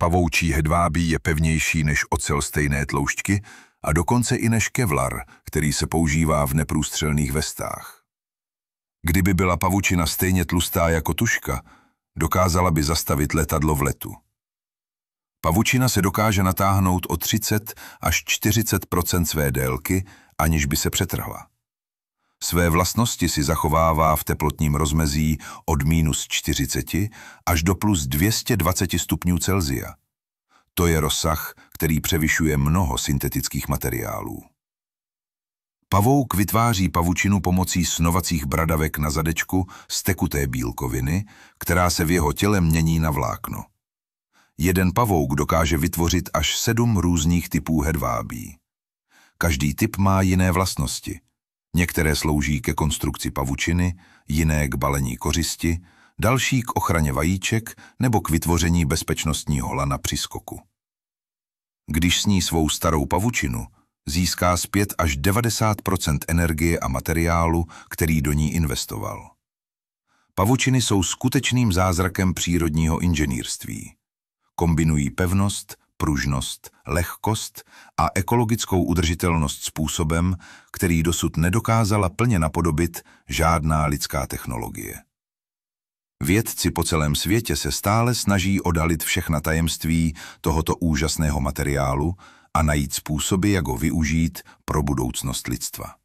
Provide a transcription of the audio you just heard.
Pavoučí hedvábí je pevnější než ocel stejné tloušťky a dokonce i než kevlar, který se používá v neprůstřelných vestách. Kdyby byla pavučina stejně tlustá jako tuška, dokázala by zastavit letadlo v letu. Pavučina se dokáže natáhnout o 30 až 40% své délky, aniž by se přetrhla. Své vlastnosti si zachovává v teplotním rozmezí od minus 40 až do plus 220 stupňů Celzia. To je rozsah, který převyšuje mnoho syntetických materiálů. Pavouk vytváří pavučinu pomocí snovacích bradavek na zadečku z tekuté bílkoviny, která se v jeho těle mění na vlákno. Jeden pavouk dokáže vytvořit až sedm různých typů hedvábí. Každý typ má jiné vlastnosti. Některé slouží ke konstrukci pavučiny, jiné k balení kořisti, další k ochraně vajíček nebo k vytvoření bezpečnostního lana při skoku. Když sní svou starou pavučinu, získá zpět až 90% energie a materiálu, který do ní investoval. Pavučiny jsou skutečným zázrakem přírodního inženýrství. Kombinují pevnost, pružnost, lehkost a ekologickou udržitelnost způsobem, který dosud nedokázala plně napodobit žádná lidská technologie. Vědci po celém světě se stále snaží odalit všechna tajemství tohoto úžasného materiálu a najít způsoby, jak ho využít pro budoucnost lidstva.